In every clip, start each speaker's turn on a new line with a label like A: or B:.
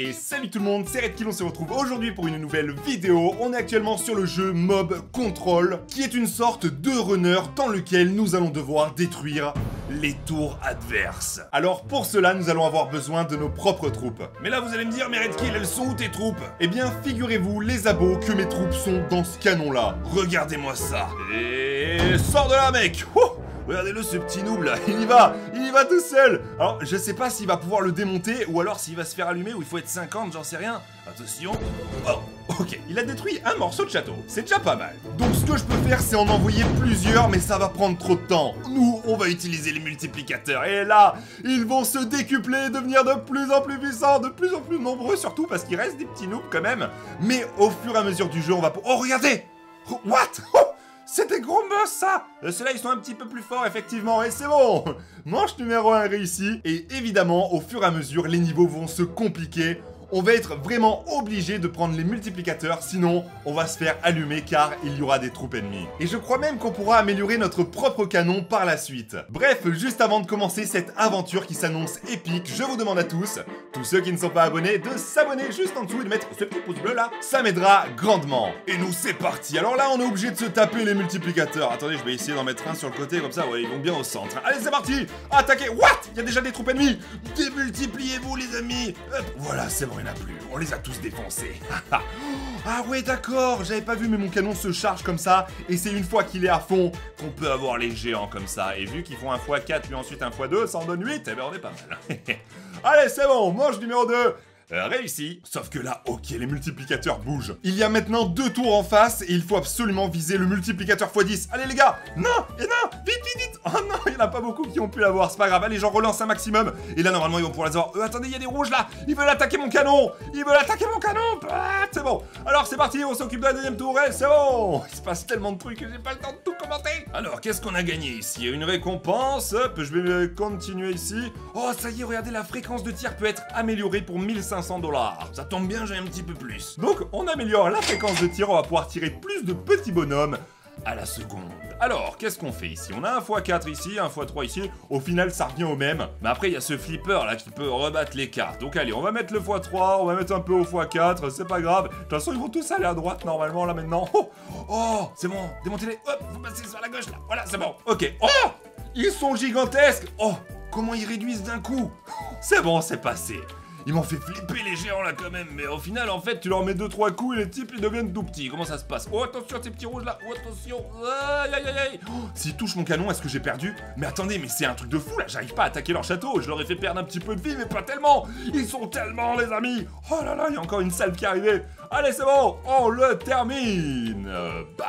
A: Et salut tout le monde, c'est Red on se retrouve aujourd'hui pour une nouvelle vidéo. On est actuellement sur le jeu Mob Control, qui est une sorte de runner dans lequel nous allons devoir détruire les tours adverses. Alors pour cela, nous allons avoir besoin de nos propres troupes. Mais là, vous allez me dire, mais Redkill, elles sont où tes troupes? Eh bien, figurez-vous, les abos, que mes troupes sont dans ce canon-là. Regardez-moi ça. Et sors de là, mec Regardez-le ce petit noob là, il y va, il y va tout seul Alors je sais pas s'il va pouvoir le démonter ou alors s'il va se faire allumer ou il faut être 50, j'en sais rien. Attention. Oh, ok, il a détruit un morceau de château, c'est déjà pas mal. Donc ce que je peux faire c'est en envoyer plusieurs mais ça va prendre trop de temps. Nous, on va utiliser les multiplicateurs et là, ils vont se décupler, devenir de plus en plus puissants, de plus en plus nombreux surtout parce qu'il reste des petits noobs quand même. Mais au fur et à mesure du jeu, on va... Oh regardez What? Oh, c'était gros boss ça! Euh, Ceux-là ils sont un petit peu plus forts effectivement et c'est bon! Manche numéro 1 réussi et évidemment au fur et à mesure les niveaux vont se compliquer on va être vraiment obligé de prendre les multiplicateurs, sinon on va se faire allumer car il y aura des troupes ennemies. Et je crois même qu'on pourra améliorer notre propre canon par la suite. Bref, juste avant de commencer cette aventure qui s'annonce épique, je vous demande à tous, tous ceux qui ne sont pas abonnés, de s'abonner juste en dessous et de mettre ce petit pouce bleu là, ça m'aidera grandement. Et nous c'est parti, alors là on est obligé de se taper les multiplicateurs. Attendez, je vais essayer d'en mettre un sur le côté comme ça, ouais ils vont bien au centre. Allez c'est parti Attaquez What? Il y a déjà des troupes ennemies Démultipliez-vous les amis Voilà, c'est bon il a plus. On les a tous défoncés. ah ouais, d'accord, j'avais pas vu, mais mon canon se charge comme ça. Et c'est une fois qu'il est à fond qu'on peut avoir les géants comme ça. Et vu qu'ils font un x4 puis ensuite un x2, ça en donne 8, eh ben on est pas mal. Allez, c'est bon, manche numéro 2. Euh, réussi. Sauf que là, ok, les multiplicateurs bougent. Il y a maintenant deux tours en face et il faut absolument viser le multiplicateur x10. Allez les gars Non Et non Vite, vite, vite Oh non, il y en a pas beaucoup qui ont pu l'avoir, c'est pas grave. Allez, j'en relance un maximum. Et là, normalement, ils vont pouvoir les avoir. Euh, attendez, il y a des rouges là Ils veulent attaquer mon canon Ils veulent attaquer mon canon ah, C'est bon. Alors, c'est parti, on s'occupe de la deuxième tour et c'est bon Il se passe tellement de trucs que j'ai pas le temps de tout commenter. Alors, qu'est-ce qu'on a gagné ici? Une récompense. Hop, je vais continuer ici. Oh, ça y est, regardez, la fréquence de tir peut être améliorée pour 1500 dollars. Ça tombe bien, j'ai un petit peu plus. Donc, on améliore la fréquence de tir, on va pouvoir tirer plus de petits bonhommes à la seconde. Alors, qu'est-ce qu'on fait ici? On a un x4 ici, un x3 ici. Au final, ça revient au même. Mais après, il y a ce flipper là qui peut rebattre les cartes. Donc allez, on va mettre le x3, on va mettre un peu au x4, c'est pas grave. De toute façon, ils vont tous aller à droite normalement là maintenant. Oh, oh c'est bon, démontez-les. Hop, vous passez sur la gauche là. Voilà, c'est bon. Ok. Oh Ils sont gigantesques Oh Comment ils réduisent d'un coup C'est bon, c'est passé. Ils m'ont fait flipper les géants là quand même, mais au final en fait tu leur mets 2-3 coups et les types ils deviennent tout petits. Comment ça se passe? Oh attention ces petits rouges là, oh attention. Aïe aïe aïe aïe. Oh, S'ils touchent mon canon, est-ce que j'ai perdu? Mais attendez, mais c'est un truc de fou là, j'arrive pas à attaquer leur château, je leur ai fait perdre un petit peu de vie, mais pas tellement. Ils sont tellement les amis. Oh là là, il y a encore une salle qui est arrivée. Allez c'est bon, on le termine. Bah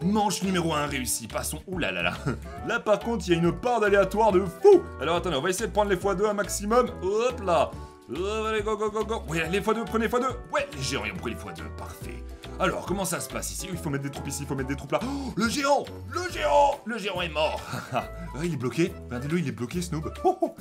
A: Manche numéro 1 réussi, passons... Ouh là là là. Là par contre, il y a une part d'aléatoire de fou. Alors attendez, on va essayer de prendre les x2 un maximum. Hop là Oh, allez, go, go, go, go. Ouais, les x2, prenez x2 Ouais, les géants, ont pris les x2, parfait. Alors, comment ça se passe ici? Il faut mettre des troupes ici, il faut mettre des troupes là. Oh, le géant Le géant Le géant est mort Il est bloqué Regardez-le, il est bloqué, Snoop. Oh, oh.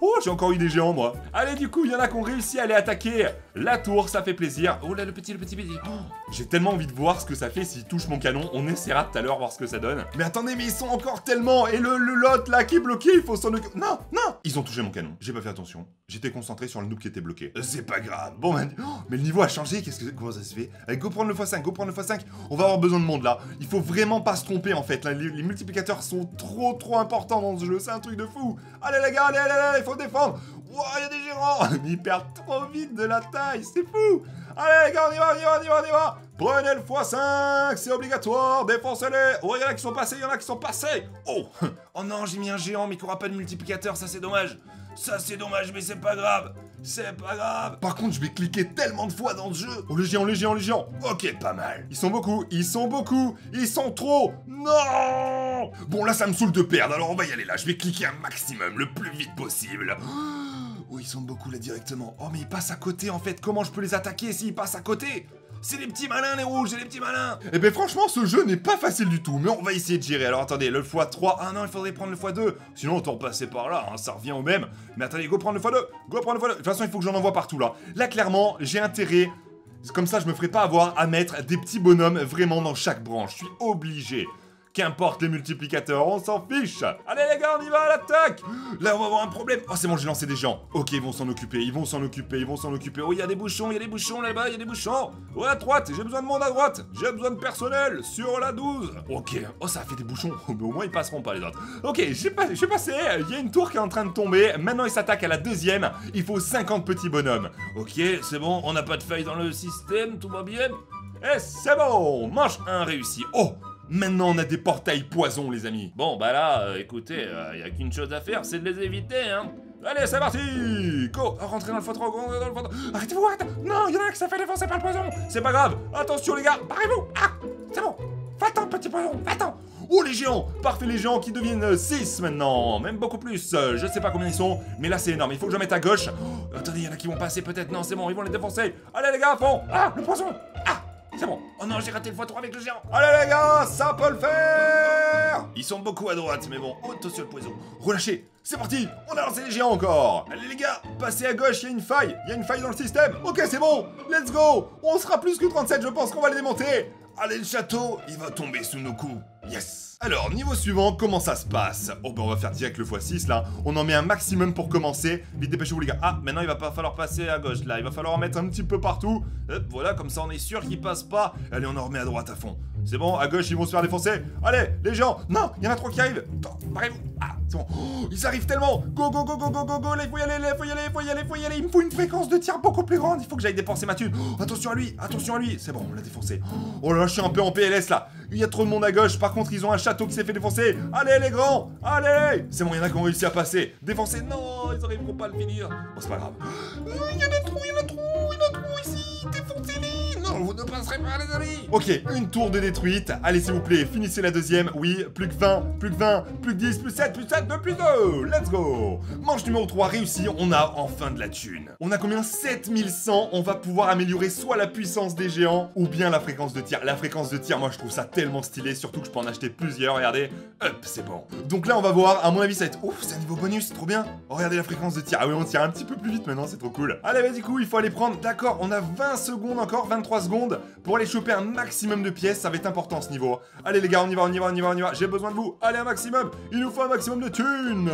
A: Oh, j'ai encore eu des géants, moi. Allez, du coup, il y en a qui ont réussi à aller attaquer la tour, ça fait plaisir. Oh là, le petit, le petit, petit. Oh, j'ai tellement envie de voir ce que ça fait s'il touche mon canon. On essaiera tout à l'heure voir ce que ça donne. Mais attendez, mais ils sont encore tellement... Et le, le lot, là, qui est bloqué, il faut s'en occuper. Non, non Ils ont touché mon canon. J'ai pas fait attention. J'étais concentré sur le noob qui était bloqué. C'est pas grave. Bon, ben... mais le niveau a changé. Qu'est-ce que... Comment ça se fait? Allez, go prendre le x5, go prendre le x5. On va avoir besoin de monde, là. Il faut vraiment pas se tromper, en fait. les, multiplicateurs sont trop, trop importants dans ce jeu. C'est un truc de fou. Allez, les gars, allez, allez, allez, il faut défendre. Wow, il y a des gérants ils perdent trop vite de la taille, c'est fou Allez les gars, on y va, on y va, on y va, on y va Prenez le x5, c'est obligatoire, défoncez-les Oh, il y en a qui sont passés, il y en a qui sont passés Oh Oh non, j'ai mis un géant, mais qui aura pas de multiplicateur, ça c'est dommage Ça c'est dommage, mais c'est pas grave c'est pas grave Par contre, je vais cliquer tellement de fois dans le jeu Oh, le géant, le géant, le géant Ok, pas mal Ils sont beaucoup, ils sont beaucoup Ils sont trop Non Bon, là, ça me saoule de perdre, alors on va y aller là. Je vais cliquer un maximum, le plus vite possible. Oh, ils sont beaucoup là directement. Oh, mais ils passent à côté en fait. Comment je peux les attaquer s'ils passent à côté? C'est les petits malins les rouges, c'est les petits malins Eh ben franchement ce jeu n'est pas facile du tout, mais on va essayer de gérer. Alors attendez, le x3, ah non il faudrait prendre le x2, sinon autant passer par là, hein, ça revient au même. Mais attendez, go prendre le x2, go prendre le x2, de toute façon il faut que j'en envoie partout là. Là clairement, j'ai intérêt, comme ça je me ferai pas avoir à mettre des petits bonhommes vraiment dans chaque branche, je suis obligé. Qu'importe les multiplicateurs, on s'en fiche. Allez les gars, on y va à l'attaque. Là, on va avoir un problème. Oh, c'est bon, j'ai lancé des gens. Ok, ils vont s'en occuper, ils vont s'en occuper, ils vont s'en occuper. Oh, il y a des bouchons, il y a des bouchons là-bas, il y a des bouchons. Ouais, à droite, j'ai besoin de monde à droite. J'ai besoin de personnel sur la 12 Ok, oh, ça a fait des bouchons, mais au moins ils passeront pas les autres. Ok, j'ai pas, passé, il y a une tour qui est en train de tomber, maintenant il s'attaque à la deuxième, il faut 50 petits bonhommes. Ok, c'est bon, on n'a pas de faille dans le système, tout va bien. Eh, c'est bon Manche un réussi. Oh Maintenant, on a des portails poison, les amis. Bon, bah là, euh, écoutez, il euh, y a qu'une chose à faire, c'est de les éviter, hein. Allez, c'est parti Go Rentrez dans le photo, dans le. Arrêtez-vous, arrêtez Non, il y en a un qui s'est fait défoncer par le poison C'est pas grave Attention, les gars Barrez-vous Ah C'est bon Va-t'en, petit poison Va-t'en Oh, les géants Parfait, les géants qui deviennent 6 maintenant Même beaucoup plus Je sais pas combien ils sont, mais là, c'est énorme. Il faut que je mette à gauche. Oh, attendez, il y en a qui vont passer peut-être. Non, c'est bon, ils vont les défoncer. Allez, les gars, à fond Ah, le poison Ah c'est bon. Oh non, j'ai raté le x3 avec le géant. Allez les gars, ça peut le faire. Ils sont beaucoup à droite, mais bon, attention le poison. Relâchez. C'est parti. On a lancé les géants encore. Allez les gars, passez à gauche, il y a une faille. Il y a une faille dans le système. Ok, c'est bon. Let's go. On sera plus que 37, je pense qu'on va les démonter. Allez, le château, il va tomber sous nos coups Yes alors, niveau suivant, comment ça se passe? Oh bah on va faire direct le x6 là. On en met un maximum pour commencer. Vite dépêchez-vous les gars. Ah, maintenant il va pas falloir passer à gauche là. Il va falloir en mettre un petit peu partout. Hop, voilà, comme ça on est sûr qu'il passe pas. Allez, on en remet à droite à fond. C'est bon, à gauche ils vont se faire défoncer. Allez, les gens Non, il y en a trois qui arrivent. Attends, barrez-vous. Ah, c'est bon. Oh, ils arrivent tellement. Go, go, go, go, go, go, go. Là, il faut y aller, là, il faut y aller, il faut y aller, il faut y aller. Il me faut une fréquence de tir beaucoup plus grande. Il faut que j'aille dépenser ma thune. Oh, attention à lui, attention à lui. C'est bon, on l'a défoncé. Oh là, je suis un peu en PLS là. Il y a trop de monde à gauche. Par contre, ils ont un château qui s'est fait défoncer. Allez, les grands Allez C'est bon, il y en a qui ont réussi à passer. Défoncer, non, ils arriveront pas à le finir. Bon, c'est pas grave. Il y en a trop, il y en a trop, il y en a trop ici. Défoncez-les Vous ne passerez pas, les amis Ok, une tour de détruite. Allez, s'il vous plaît, finissez la deuxième. Oui, plus que 20, plus que 20, plus que 10, plus 7, plus 7, 2, plus 2. Let's go Manche numéro 3 réussi, on a enfin de la thune. On a combien? 7100. On va pouvoir améliorer soit la puissance des géants ou bien la fréquence de tir. La fréquence de tir, moi, je trouve ça tellement stylé, surtout que je peux en acheter plusieurs. Regardez, hop, c'est bon. Donc là, on va voir. À mon avis, ça va être... Ouf, c'est un niveau bonus, trop bien. Oh, regardez la fréquence de tir. Ah oui, on tire un petit peu plus vite maintenant, c'est trop cool. Allez, vas-y, coup, il faut aller prendre... D'accord, on a 20 secondes encore, 23 secondes pour aller choper un maximum de pièces. Ça va être important, ce niveau. Allez, les gars, on y va, on y va, on y va, on y va. J'ai besoin de vous. Allez, un maximum. Il nous faut un maximum de thunes.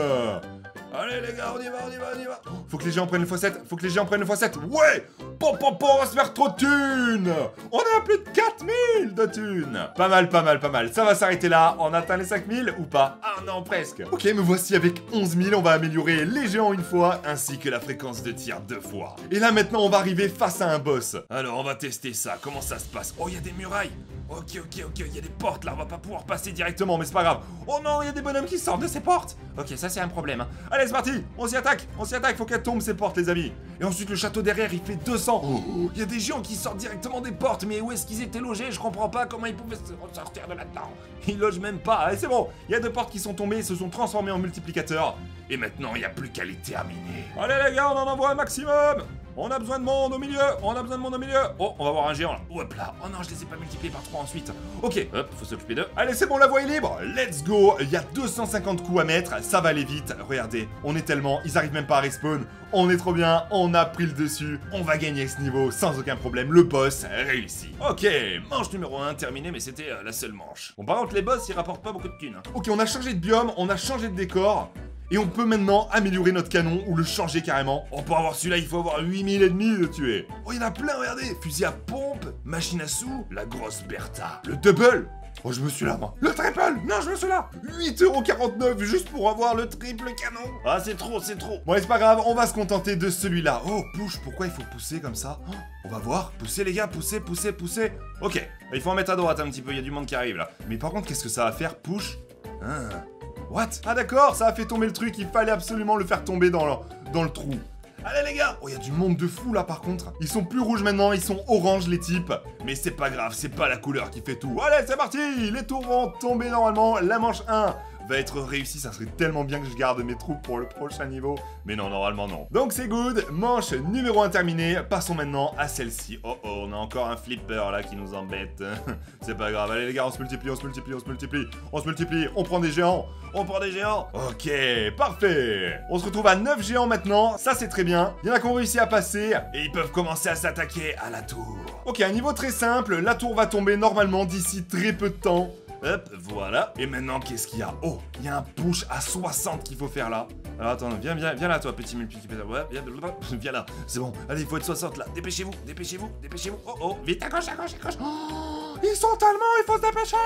A: Allez les gars, on y va, on y va, on y va. Faut que les gens prennent le x7, faut que les gens prennent le x7 Ouais Pom pom pom, on va se faire trop de thunes. On à plus de 4000 de thunes. Pas mal, pas mal, pas mal. Ça va s'arrêter là, on atteint les 5000 ou pas? Ah non, presque. Ok, me voici avec 11 000, on va améliorer les géants une fois, ainsi que la fréquence de tir deux fois. Et là maintenant, on va arriver face à un boss. Alors, on va tester ça, comment ça se passe? Oh, il y a des murailles. Ok, ok, ok, il y a des portes là, on va pas pouvoir passer directement, mais c'est pas grave. Oh non, il y a des bonhommes qui sortent de ces portes Ok, ça c'est un problème. Hein. Allez, c'est parti On s'y attaque On s'y attaque, faut qu'elles tombent ces portes, les amis. Et ensuite, le château derrière, il fait 200. Il y a des gens qui sortent directement des portes, mais où est-ce qu'ils étaient logés? Je comprends pas comment ils pouvaient sortir de là-dedans. Ils logent même pas. Allez, c'est bon Il y a deux portes qui sont tombées, se sont transformées en multiplicateurs. Et maintenant, il n'y a plus qu'à les terminer. Allez, les gars, on en envoie un maximum on a besoin de monde au milieu On a besoin de monde au milieu Oh, on va voir un géant là. Hop là. Oh non, je les ai pas multipliés par 3 ensuite. Ok, hop, faut s'occuper d'eux. Allez, c'est bon, la voie est libre. Let's go. Il y a 250 coups à mettre. Ça va aller vite. Regardez, on est tellement. Ils arrivent même pas à respawn. On est trop bien. On a pris le dessus. On va gagner ce niveau sans aucun problème. Le boss réussi. Ok, manche numéro 1 terminée, mais c'était euh, la seule manche. Bon, par contre, les boss, ils rapportent pas beaucoup de thunes. Hein. Ok, on a changé de biome. On a changé de décor. Et on peut maintenant améliorer notre canon ou le changer carrément. Oh, pour avoir celui-là, il faut avoir 8000 ennemis de tuer. Oh, il y en a plein, regardez Fusil à pompe, machine à sous, la grosse Bertha. Le double Oh, je me suis là, moi. Le triple Non, je me suis là 8,49€ juste pour avoir le triple canon Ah, c'est trop, c'est trop Bon, c'est pas grave, on va se contenter de celui-là. Oh, push, pourquoi il faut pousser comme ça? Oh, On va voir. Poussez, les gars, poussez, poussez, poussez. Ok, il faut en mettre à droite un petit peu, il y a du monde qui arrive, là. Mais par contre, qu'est-ce que ça va faire Push. What? Ah d'accord, ça a fait tomber le truc, il fallait absolument le faire tomber dans le, trou. Allez les gars Oh, il y a du monde de fou là par contre. Ils sont plus rouges maintenant, ils sont orange les types. Mais c'est pas grave, c'est pas la couleur qui fait tout. Allez, c'est parti Les tours vont tomber normalement. La manche 1 va être réussi. Ça serait tellement bien que je garde mes troupes pour le prochain niveau. Mais non, normalement non. Donc c'est good. Manche numéro 1 terminée. Passons maintenant à celle-ci. Oh oh, on a encore un flipper là qui nous embête. c'est pas grave. Allez les gars, on se multiplie, on se multiplie, on se multiplie. On se multiplie. On prend des géants. On prend des géants. Ok, parfait. On se retrouve à 9 géants maintenant. Ça c'est très bien. Il y en a qui ont réussi à passer. Et ils peuvent commencer à s'attaquer à la tour. Ok, un niveau très simple. La tour va tomber normalement d'ici très peu de temps. Hop, voilà. Et maintenant, qu'est-ce qu'il y a? Oh, il y a un push à 60 qu'il faut faire là. Alors attends, viens, viens, viens là, toi, petit multiplicateur. Ouais, viens, viens là. C'est bon. Allez, il faut être 60 là. Dépêchez-vous, dépêchez-vous, dépêchez-vous. Oh, oh, vite, à gauche, à. Oh, ils sont tellement, il faut se dépêcher.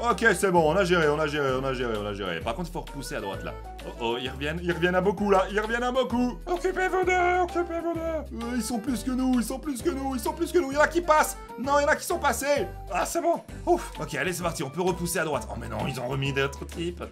A: Ok, c'est bon, on a géré, on a géré, on a géré, on a géré. Par contre, il faut repousser à droite là. Oh, oh, ils reviennent, ils reviennent à beaucoup là, ils reviennent à beaucoup. Occupez-vous d'eux, occupez-vous d'eux. Euh, ils sont plus que nous, ils sont plus que nous, ils sont plus que nous. Il y en a qui passent. Non, il y en a qui sont passés. Ah, c'est bon. Ouf. Ok, allez, c'est parti, on peut repousser à droite. Oh, mais non, ils ont remis d'autres types.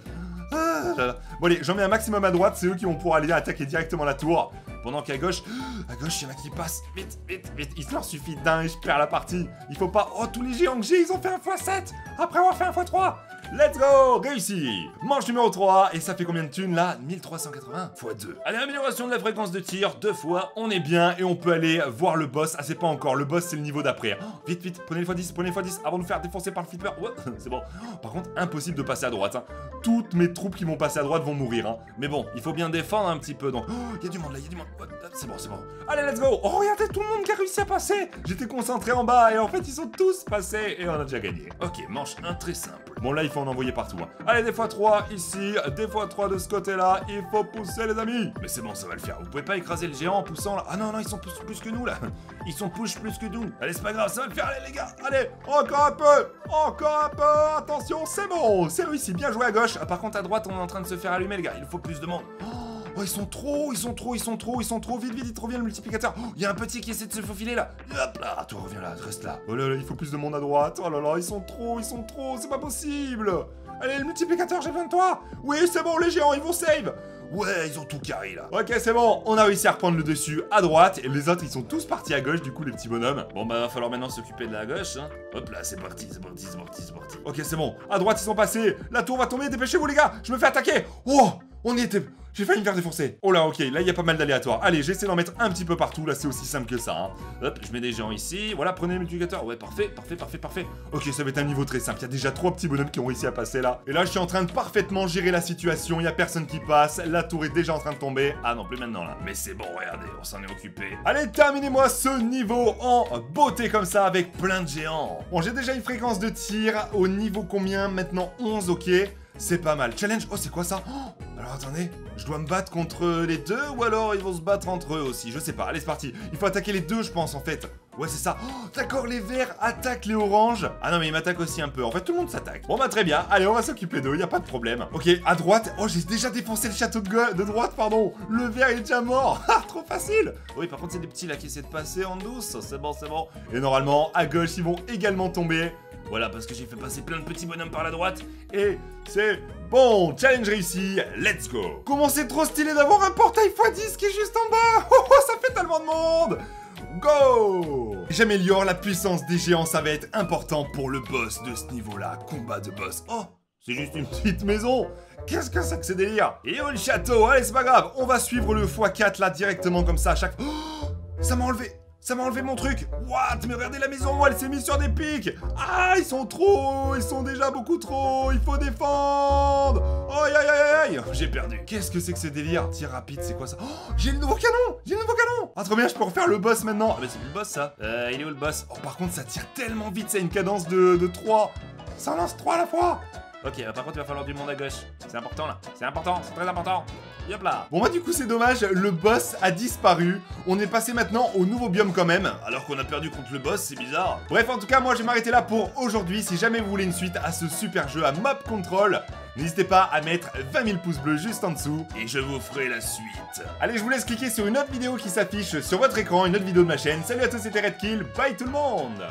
A: Ah, bon allez, j'en mets un maximum à droite, c'est eux qui vont pouvoir aller attaquer directement la tour. Pendant qu'à gauche, à gauche, il y en a qui passent. Vite, vite, vite. Il leur suffit d'un et je perds la partie. Il faut pas... Oh, tous les géants que j'ai, ils ont fait un x7 Après avoir fait un x3 Let's go Réussi Manche numéro 3, et ça fait combien de thunes là? 1380 x 2. Allez, amélioration de la fréquence de tir, deux fois, on est bien, et on peut aller voir le boss. Ah, c'est pas encore, le boss c'est le niveau d'après. Oh, vite, vite, prenez le x10, prenez le x10, avant de nous faire défoncer par le flipper. C'est bon. Par contre, impossible de passer à droite. Hein. Toutes mes troupes qui vont passer à droite vont mourir. Hein. Mais bon, il faut bien défendre un petit peu, donc... Oh, il y a du monde là, il y a du monde. C'est bon, c'est bon. Allez, let's go Oh, regardez tout le monde qui a réussi à passer J'étais concentré en bas, et en fait, ils sont tous passés, et on a déjà gagné. Ok, manche 1 très simple. Bon, là, il faut en envoyer partout. Hein. Allez, des fois 3 ici, des fois 3 de ce côté-là. Il faut pousser, les amis. Mais c'est bon, ça va le faire. Vous pouvez pas écraser le géant en poussant là. Ah non, non, ils sont plus, plus que nous là. Ils sont push plus que nous. Allez, c'est pas grave, ça va le faire, allez, les gars. Allez, encore un peu. Encore un peu. Attention, c'est bon. C'est réussi. Bien joué à gauche. Ah, par contre, à droite, on est en train de se faire allumer, les gars. Il faut plus de monde. Oh, ils sont trop, ils sont trop, ils sont trop, ils sont trop, vite, vite, trop bien le multiplicateur. Oh, il y a un petit qui essaie de se faufiler là. Hop là, toi reviens là, reste là. Oh là là, il faut plus de monde à droite. Oh là là, ils sont trop, ils sont trop, c'est pas possible. Allez, le multiplicateur, j'ai besoin de toi Oui, c'est bon, les géants, ils vont save Ouais, ils ont tout carré là. Ok, c'est bon, on a réussi à reprendre le dessus à droite, et les autres, ils sont tous partis à gauche, du coup, les petits bonhommes. Bon, bah, va falloir maintenant s'occuper de la gauche, hein. Hop là, c'est parti, c'est parti, c'est parti, c'est parti. Ok, c'est bon, à droite, ils sont passés. La tour va tomber, dépêchez-vous, les gars Je me fais attaquer Oh On y était... J'ai failli me faire défoncer. Oh là, ok, là, il y a pas mal d'aléatoires. Allez, j'essaie d'en mettre un petit peu partout. Là, c'est aussi simple que ça. Hein. Hop, je mets des gens ici. Voilà, prenez le multiplicateur. Ouais, parfait, parfait, parfait, parfait. Ok, ça va être un niveau très simple. Il y a déjà trois petits bonhommes qui ont réussi à passer là. Et là, je suis en train de parfaitement gérer la situation. Il y a personne qui passe. La tour est déjà en train de tomber. Ah non, plus maintenant là. Mais c'est bon, regardez, on s'en est occupé. Allez, terminez-moi ce niveau en beauté comme ça avec plein de géants. Bon, j'ai déjà une fréquence de tir au niveau combien? Maintenant 11, ok. C'est pas mal. Challenge? Oh, c'est quoi ça? Oh, Alors attendez, je dois me battre contre les deux ou alors ils vont se battre entre eux aussi? Je sais pas. Allez, c'est parti. Il faut attaquer les deux, je pense, en fait. Ouais, c'est ça. Oh, d'accord, les verts attaquent les oranges. Ah non, mais ils m'attaquent aussi un peu. En fait, tout le monde s'attaque. Bon, bah, très bien. Allez, on va s'occuper d'eux, y a pas de problème. Ok, à droite. Oh, j'ai déjà défoncé le château de, de droite, pardon. Le vert est déjà mort. Ah, trop facile. Oui, par contre, c'est des petits là qui essaient de passer en douce. C'est bon, c'est bon. Et normalement, à gauche, ils vont également tomber. Voilà, parce que j'ai fait passer plein de petits bonhommes par la droite. Et c'est bon, challenge réussi, let's go. Comment c'est trop stylé d'avoir un portail x10 qui est juste en bas. Oh, ça fait tellement de monde. Go. J'améliore la puissance des géants, ça va être important pour le boss de ce niveau-là. Combat de boss. Oh c'est juste une petite maison. Qu'est-ce que c'est que ce délire? Et où le château. Allez, c'est pas grave, on va suivre le x4 là directement comme ça à chaque... Oh Ça m'a enlevé ça m'a enlevé mon truc. What? Mais regardez la maison, elle s'est mise sur des pics. Ah, ils sont trop Ils sont déjà beaucoup trop Il faut défendre. Aïe, aïe, aïe, aïe J'ai perdu. Qu'est-ce que c'est que ce délire? Tir rapide, c'est quoi ça? Oh, j'ai le nouveau canon! J'ai le nouveau canon! Ah, trop bien, je peux refaire le boss maintenant. Ah, mais c'est plus le boss, ça. Euh, il est où le boss? Oh, par contre, ça tire tellement vite, c'est une cadence de, de 3 Ça lance 3 à la fois Ok, par contre, il va falloir du monde à gauche. C'est important, là. C'est important, c'est très important. Yop là Bon bah du coup c'est dommage, le boss a disparu. On est passé maintenant au nouveau biome quand même. Alors qu'on a perdu contre le boss, c'est bizarre. Bref, en tout cas, moi je vais m'arrêter là pour aujourd'hui. Si jamais vous voulez une suite à ce super jeu à Mob Control, N'hésitez pas à mettre 20 000 pouces bleus juste en dessous et je vous ferai la suite. Allez, je vous laisse cliquer sur une autre vidéo qui s'affiche sur votre écran, une autre vidéo de ma chaîne. Salut à tous, c'était Redkill, bye tout le monde